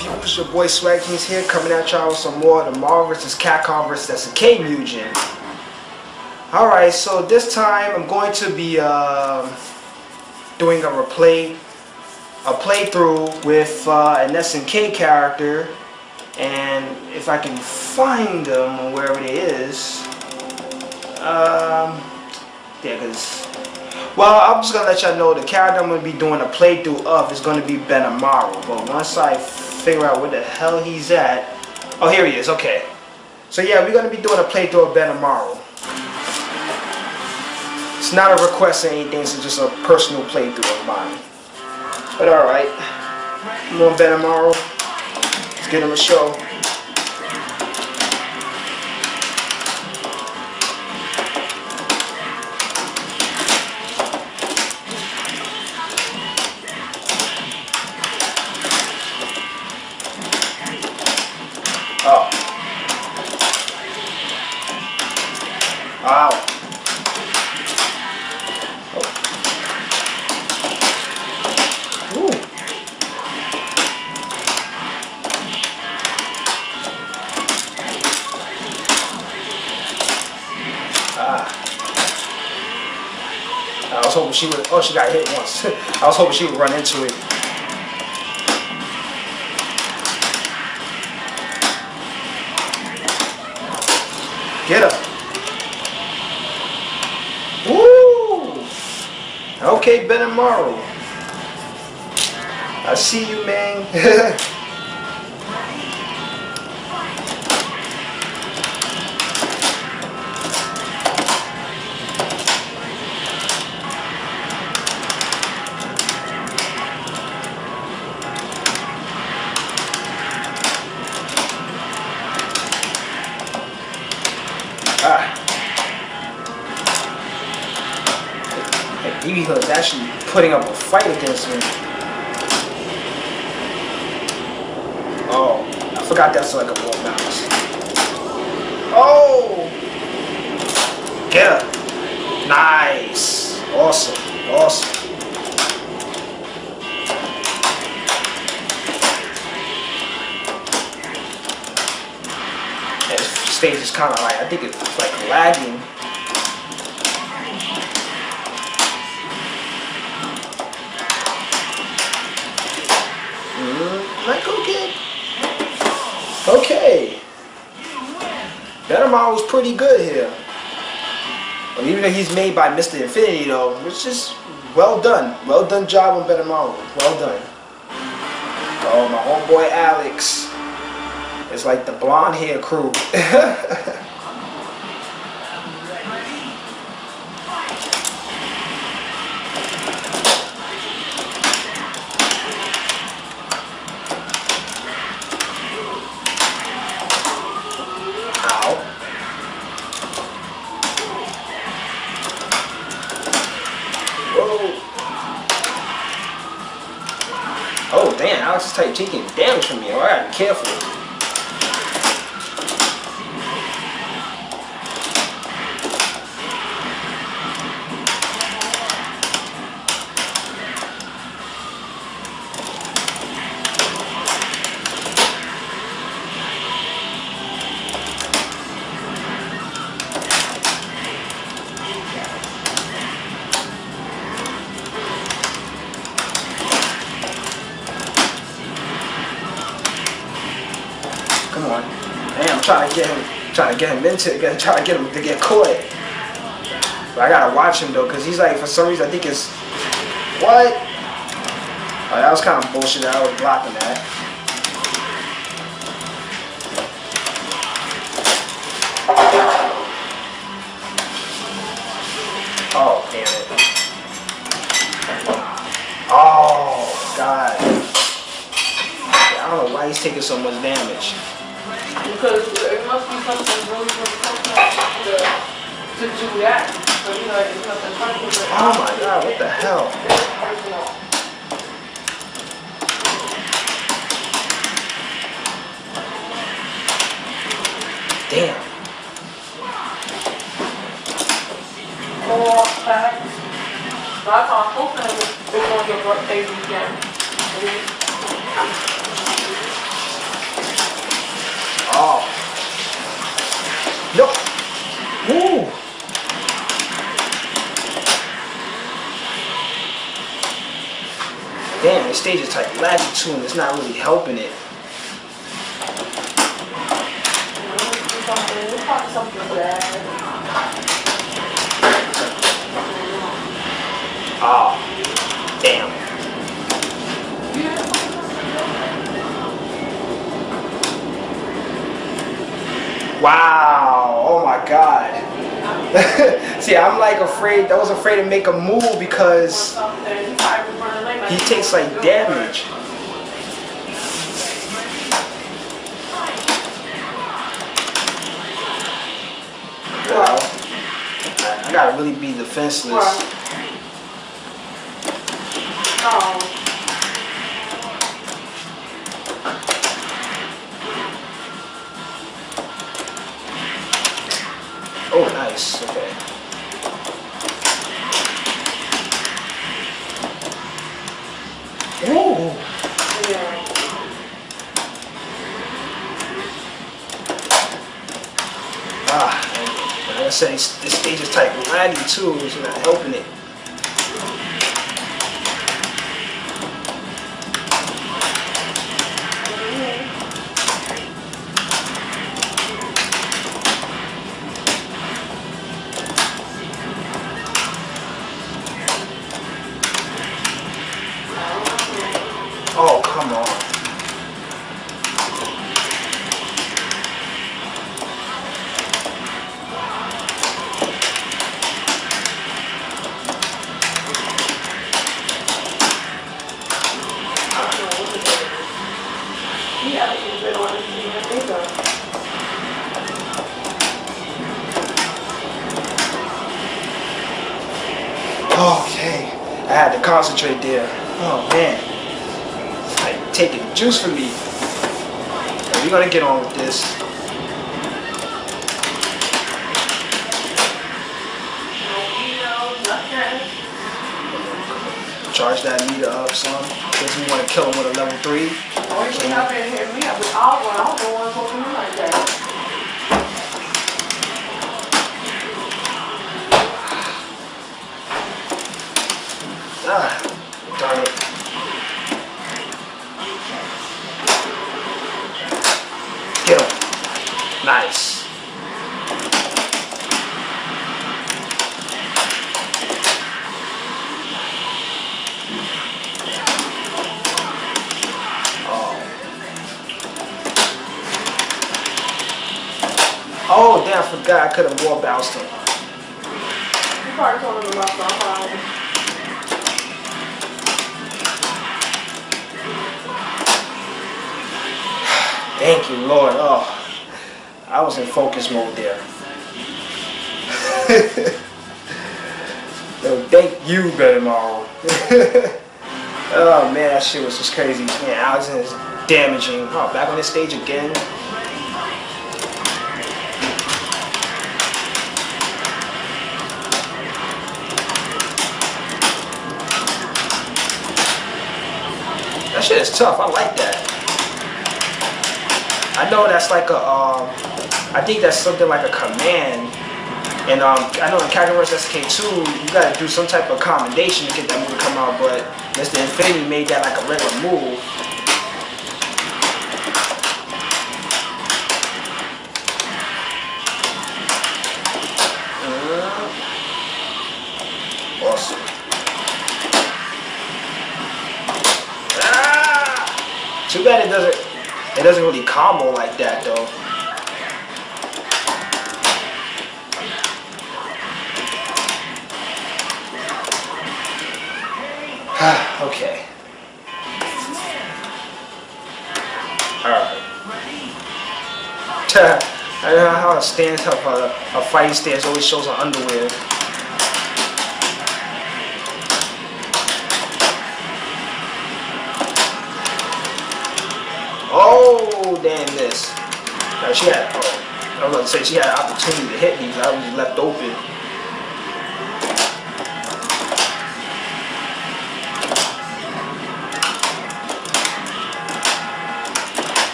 people? It's your boy Swag Kings here coming at y'all with some more of the Marvel vs. Capcom vs. SNK Mugen. Alright, so this time I'm going to be uh, doing a replay, a playthrough with uh, an SNK character and if I can find them wherever it is, um, yeah, because well, I'm just gonna let y'all know the character I'm gonna be doing a playthrough of is gonna be Benimaru. But once I figure out where the hell he's at, oh here he is. Okay. So yeah, we're gonna be doing a playthrough of Benimaru. It's not a request or anything. It's just a personal playthrough of mine. But all right, I'm on Benimaru. Let's get him a show. She got hit once. I was hoping she would run into it. Get up. Woo! Okay, Benimaru. I see you, man. Hey, Hood's actually putting up a fight against me. Oh, I forgot that's like a ball mouse. Oh! Get her. Nice. Awesome. Awesome. Stage is kind of like, I think it's like lagging. Was pretty good here. But even though he's made by Mr. Infinity though, it's just well done. Well done job on Better Model. Well done. Oh, my homeboy Alex. It's like the blonde hair crew. damage from me. Alright, careful. Get him into it, trying to get him to get caught. But I gotta watch him though, cause he's like, for some reason, I think it's, what? Oh, that was kind of bullshit. That I was blocking that. Oh, damn it. Oh, God. I don't know why he's taking so much damage. Because it must be something really, really complex to, something. Oh my god, what the hell? Damn. Four thought hoping it was going to your birthday weekend. Oh. Nope. Woo. Damn, the stage is like too, it's not really helping it. Oh. Damn. Wow. Oh my god. See, I'm like afraid, I was afraid to make a move because Something, he probably was running late. He takes like damage. Wow. I, I gotta really be defenseless. Right. Oh, concentrate there. Oh man, it's like taking juice from me. We're gonna get on with this. Charge that meter up, son. Because we want to kill him with a level three. Only thing I've been hitting me up with all one, Nice. Oh. oh, damn, I forgot I could have wall bounced him. You probably told him about something. Thank you, Lord. Oh, I was in focus mode there. Yo, thank you, Better Morrow. oh man, that shit was just crazy. Man, Allison is damaging. Oh, back on this stage again. That shit is tough. I like that. I know that's like a, um, I think that's something like a command. And um, I know in Rush SK2, you gotta do some type of commendation to get that move to come out, but Mr. Infinity made that like a regular move. Uh, Awesome. Ah! Too bad it doesn't it doesn't really combo like that though. A stance of a, a fighting stance always shows her underwear. Oh, damn this. Now she had, oh, I was going to say she had an opportunity to hit me, but I was left open.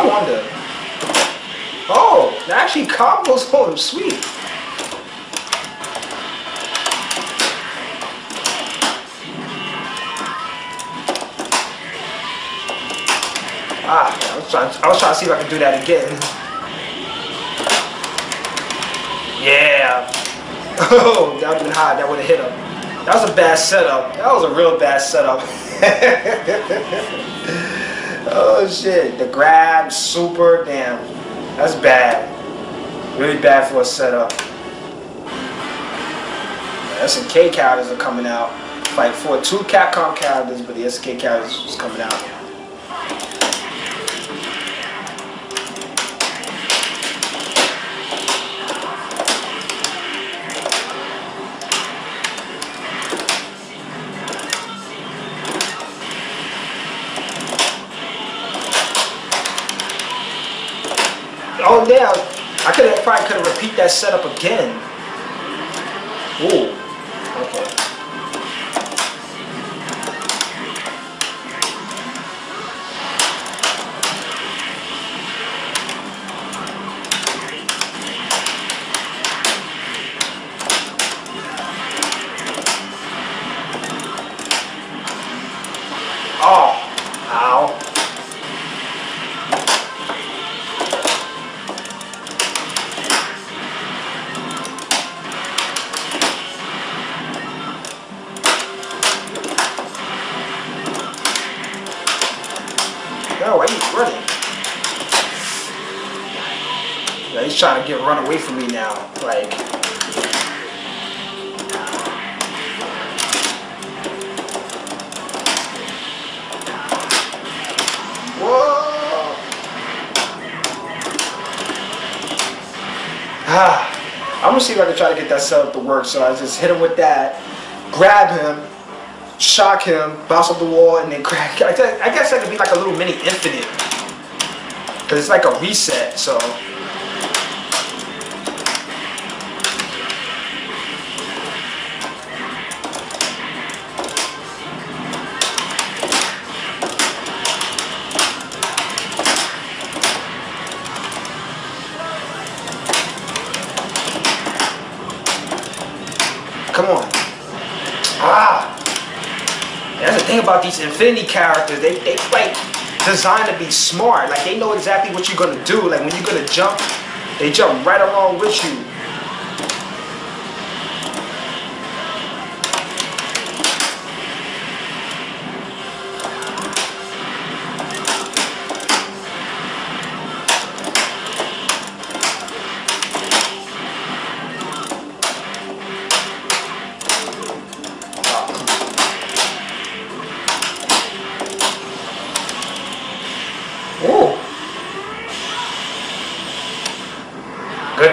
Wonder. Oh, that actually combos on him. Sweet. Ah, I was, trying, I was trying to see if I could do that again. Yeah. Oh, that would have been hot. That would have hit him. That was a bad setup. That was a real bad setup. oh shit. The grab, super, damn. That's bad. Really bad for a setup. The SNK characters are coming out. Like for two Capcom characters, but the SNK characters is coming out. That setup again. Ooh. Away from me now. Like, whoa! Ah, I'm gonna see if I can try to get that set up to work. So I just hit him with that, grab him, shock him, bounce off the wall, and then crack. I guess I guess that could be like a little mini infinite. Cause it's like a reset, so. Infinity characters. They they like designed to be smart. Like they know exactly what you're gonna do. Like when you're gonna jump, they jump right along with you.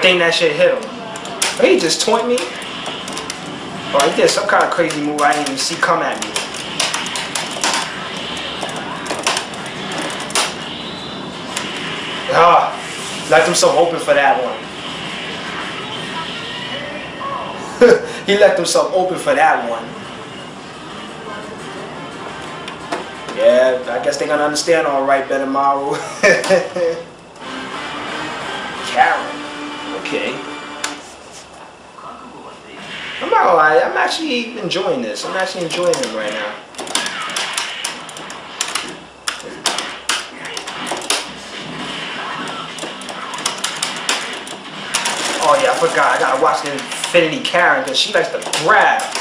Thing that shit hit him. He just taunt me. Oh, he did some kind of crazy move I didn't even see come at me. Ah, left himself open for that one. he left himself open for that one. Yeah, I guess they're gonna understand all right, Benimaru. Karin. Okay. I'm not gonna lie, I'm actually enjoying this. I'm actually enjoying it right now. Oh yeah, I forgot. I gotta watch the Infinity Karin because she likes to grab.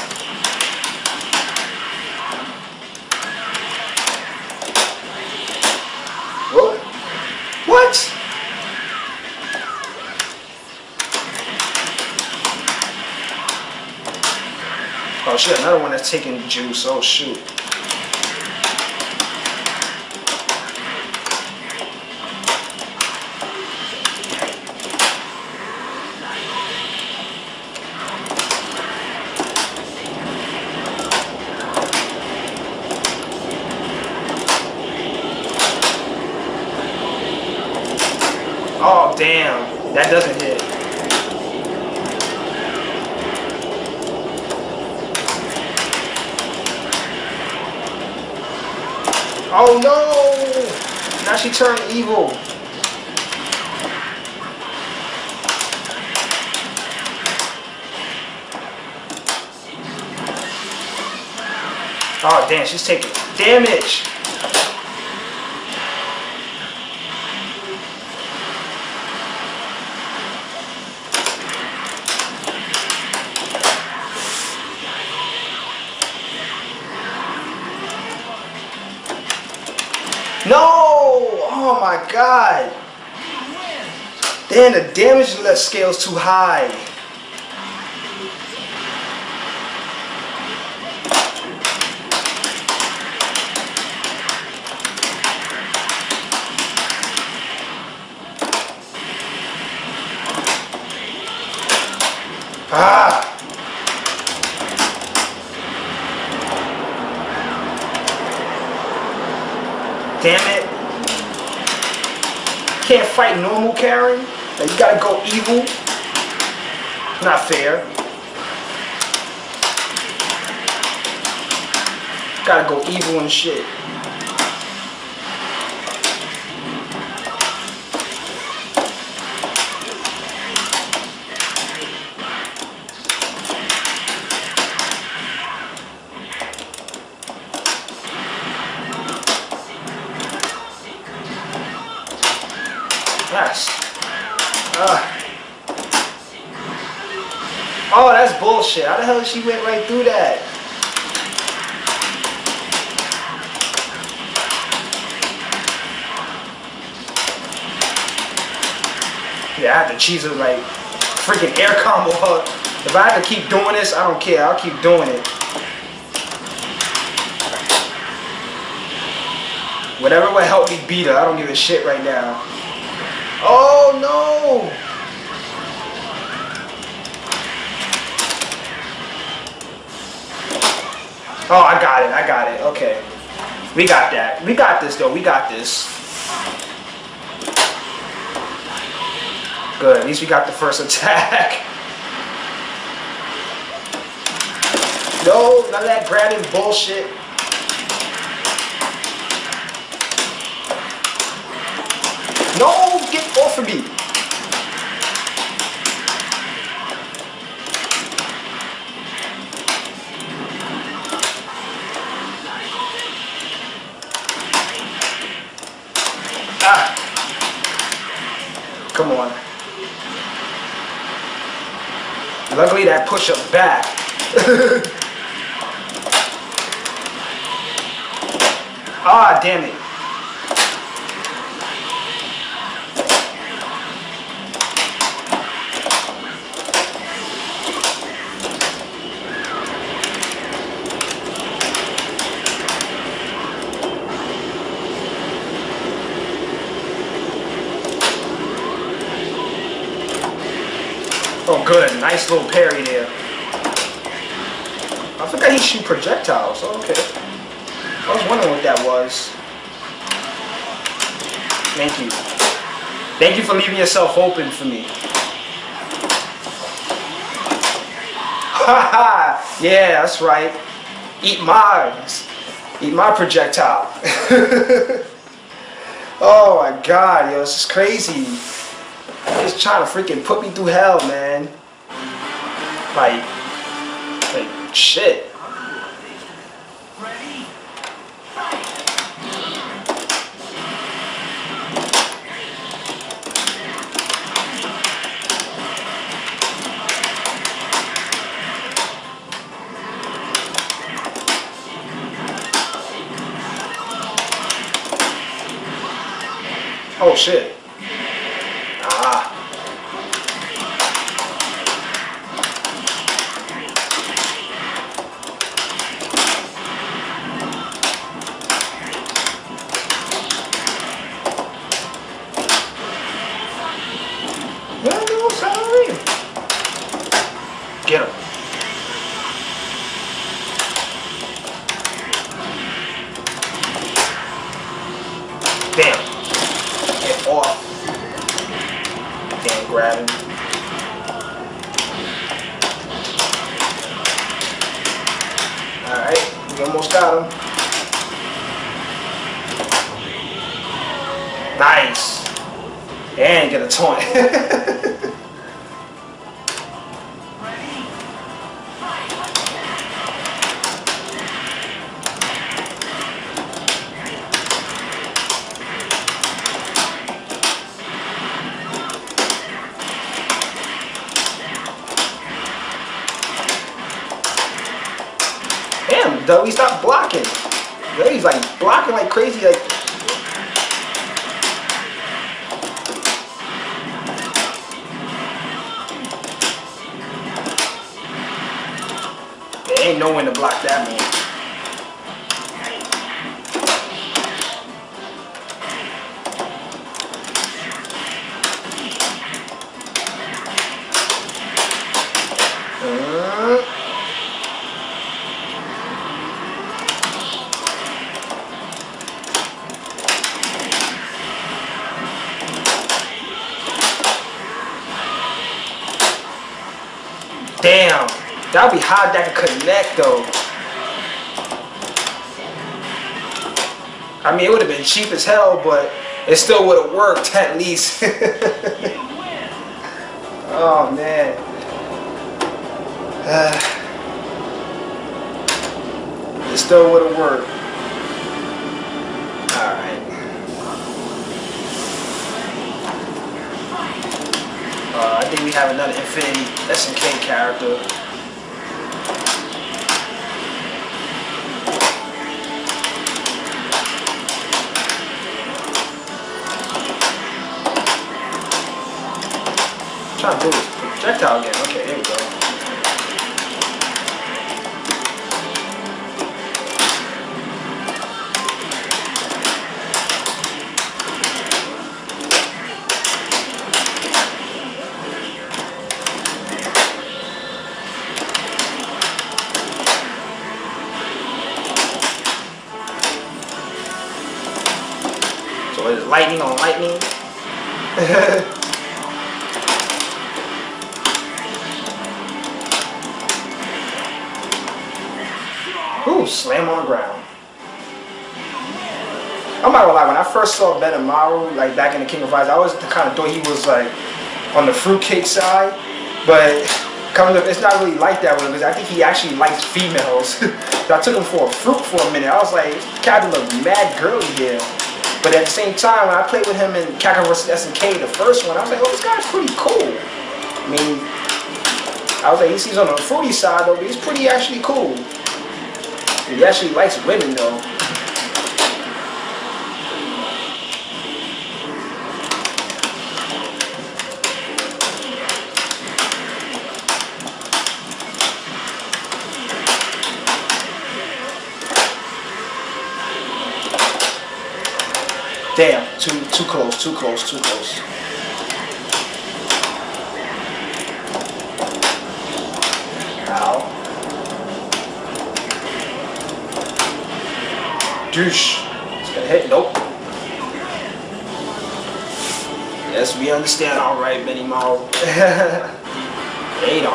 Shit, another one that's taking juice. Oh shoot. Oh damn, that doesn't hit. Oh no! Now she turned evil. Oh damn, she's taking damage. Damn, the damage scale is too high. Ah! Damn it. Can't fight normal Karin. Like, you gotta go evil. Not fair. Gotta go evil and shit. Yes. Uh. Oh, that's bullshit. How the hell she went right through that? Yeah, I have to cheese it like freaking air combo hug. If I have to keep doing this, I don't care. I'll keep doing it. Whatever will help me beat her, I don't give a shit right now. Oh no! Oh, I got it. I got it. Okay. We got that. We got this though. We got this. Good. At least we got the first attack. No, none of that grabbing bullshit. No, get off of me. Luckily that push up back. ah, damn it. Nice little parry there. I forgot he shoot projectiles. Oh, okay. I was wondering what that was. Thank you. Thank you for leaving yourself open for me. Yeah, that's right. Eat mine. Eat my projectile. oh my god, yo, this is crazy. Just trying to freaking put me through hell, man. Like, like shit. Oh shit. Dubby, stop blocking. He's like blocking like crazy. Like There ain't no one to block that man. That would be hard that could connect though. I mean, it would have been cheap as hell, but it still would have worked at least. oh man. Uh, it still would have worked. Alright. Uh, I think we have another Infinity SNK character. Trying to do this projectile saw Benimaru, like back in the King of Fighters, I always kind of thought he was like on the fruitcake side, but coming up, it's not really like that him because I think he actually likes females. so I took him for a fruit for a minute. I was like, Captain look mad girly here. But at the same time, when I played with him in Capcom vs. SNK, the first one, I was like, oh, this guy's pretty cool. I mean, I was like, he's on the fruity side though, but he's pretty actually cool. He actually likes women though. Damn, too too close, too close, too close. Ow. Douche. It's gonna hit. Nope. Yes, we understand. All right, Benimaru. Eight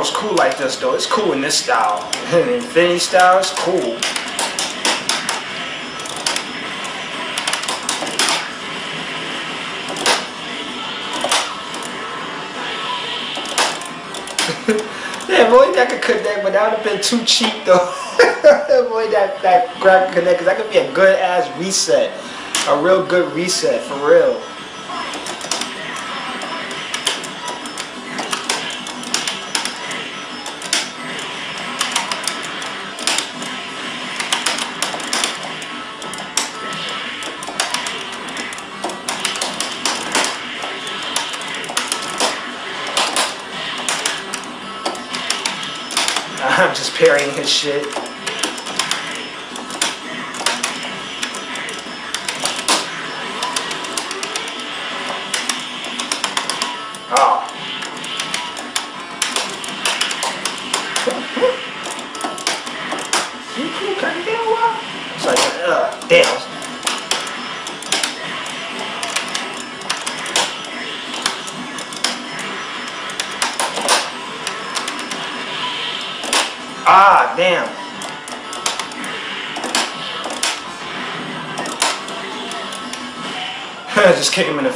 was cool like this though. It's cool in this style. Infinity style is cool. yeah, boy, that could connect, but that would have been too cheap though. boy, that that grab connect, cause that could be a good ass reset, a real good reset for real. Shit.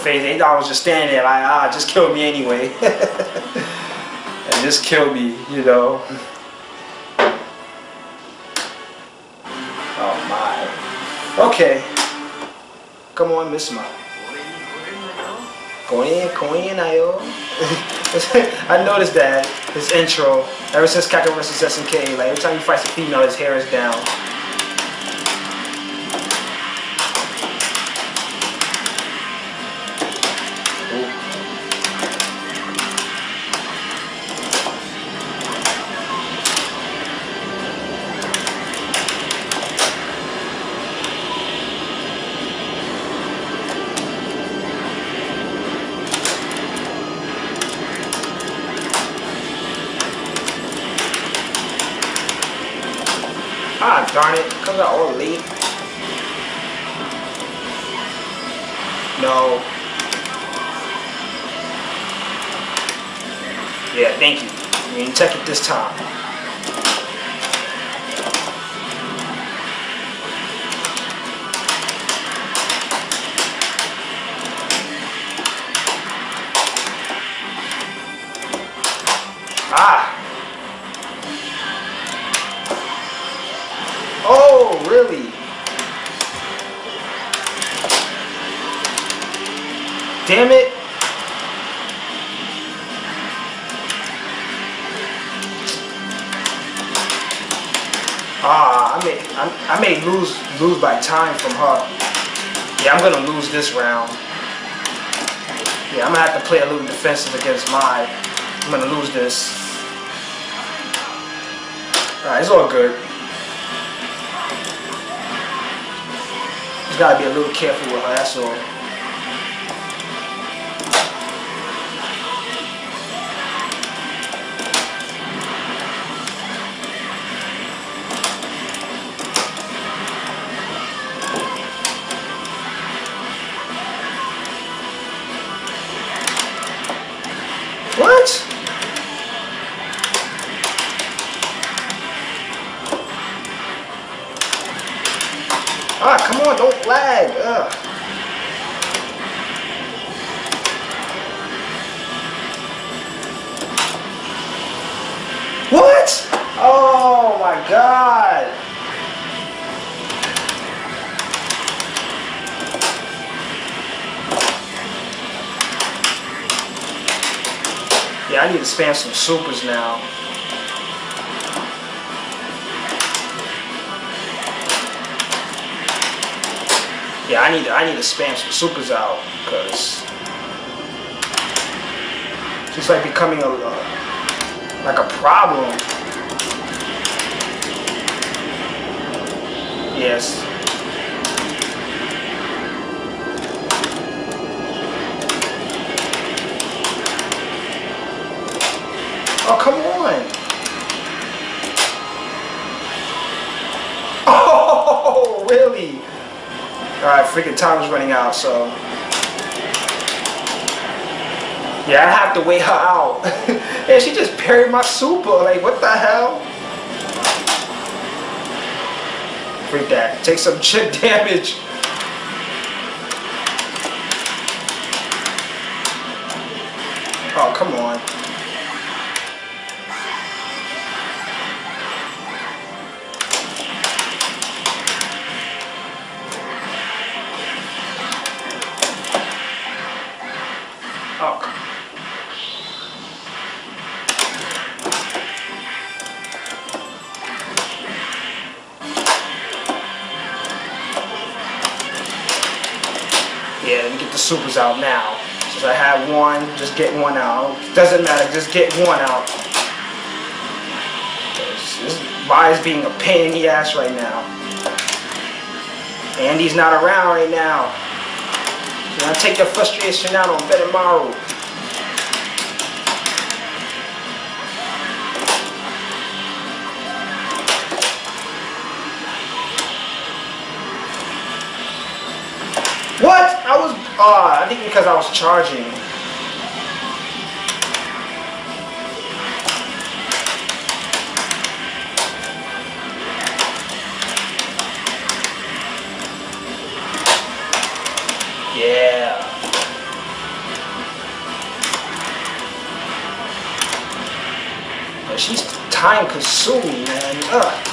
Face. Eight dollars just standing there like, ah, just kill me anyway. and just kill me, you know. Oh my. Okay. Come on, Miss Ma. Go. I noticed that his intro, ever since Capcom vs. SNK, like every time he fights a female, his hair is down. All. No. Yeah, thank you. You didn't check it this time. Time from her. Yeah, I'm gonna lose this round. Yeah, I'm gonna have to play a little defensive against Mai. I'm gonna lose this. Alright, it's all good. Just gotta be a little careful with her, that's all. Supers now. Yeah, I need to, I need to spam some supers out because it's like becoming a uh, like a problem. Yes. Alright, freaking time is running out, so. Yeah, I have to wait her out. and she just parried my super. Like, what the hell? Freak that. Take some chip damage. Supers out now. Since I have one, just get one out. Doesn't matter, just get one out. This Vi is being a pain in the ass right now. Andy's not around right now. Now take your frustration out on Benimaru. because I was charging. Yeah. But she's time consuming, man. Ugh.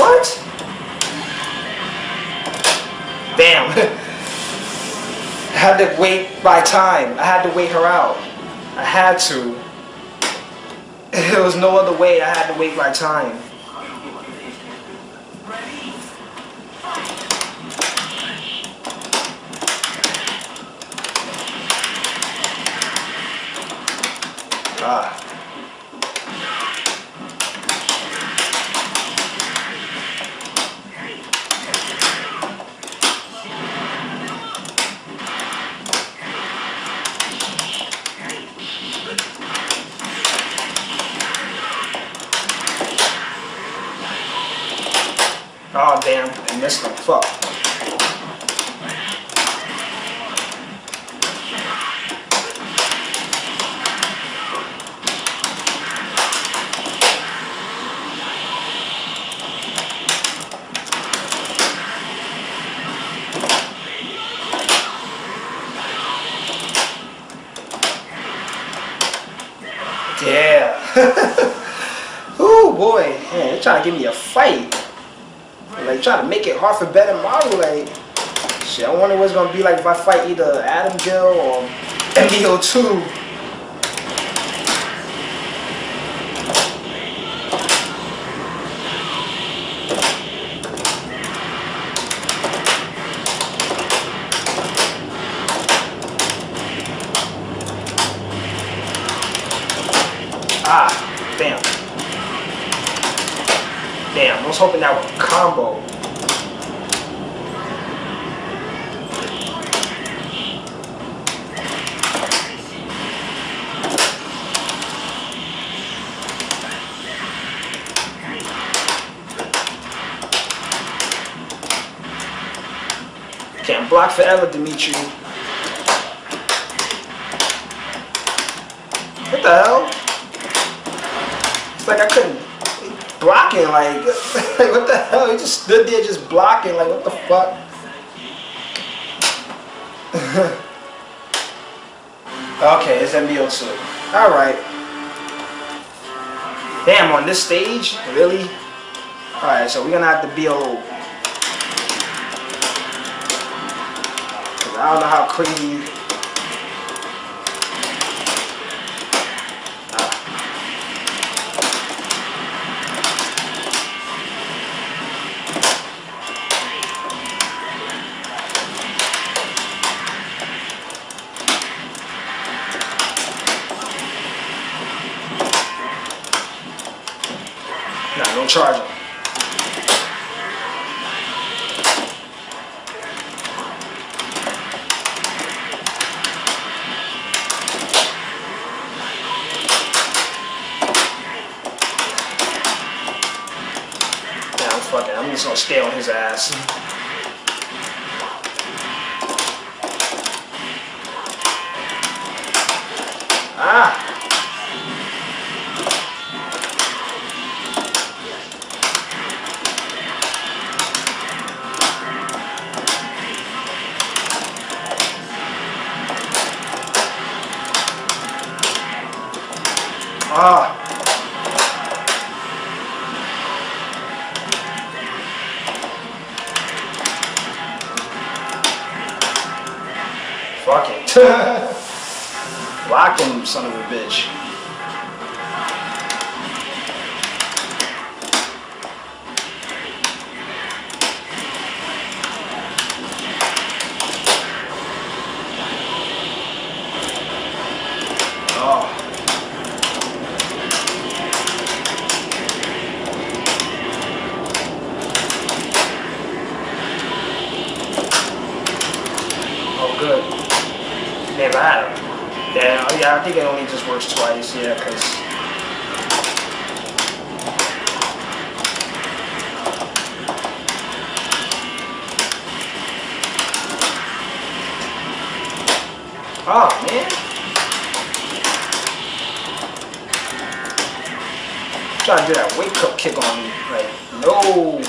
What? Damn. I had to wait my time. I had to wait her out. I had to. There was no other way. I had to wait my time. Ah. Oh damn, I missed him. Fuck. Yeah. Ooh boy, man, they're trying to give me a fight. Like trying to make it hard for Benimaru. Like, shit, I wonder what it's gonna be like if I fight either Adam Gill or MB-02. Ah, damn. Damn, I was hoping that would combo. Can't block forever, Demitri. What the hell? It's like I couldn't blocking like, like what the hell? He just stood there just blocking like what the fuck? okay, it's MB-02. Alright. Damn, on this stage? Really? Alright, so we're gonna have to be a little I don't know how crazy Lock him, son of a bitch. Oh. Oh, good. Never had him. Yeah, oh, yeah, I think it only just works twice, yeah, because... Oh, man. Trying to do that wake up kick on me. Like, no.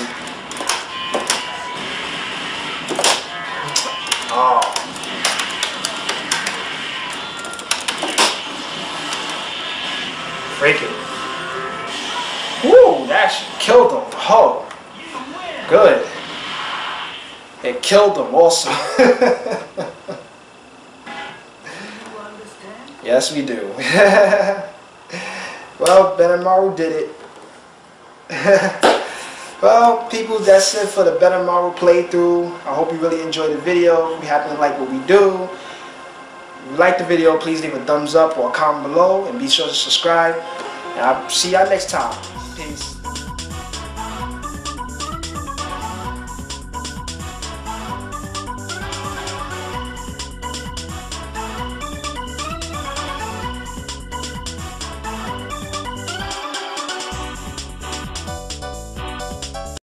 Oh. Freaking. Woo, that killed him. Oh, good. It killed him also. yes, we do. well, Benimaru did it. well, people, that's it for the Benimaru playthrough. I hope you really enjoyed the video. We happen to like what we do. If you like the video, please leave a thumbs up or a comment below and be sure to subscribe. And I'll see y'all next time. Peace.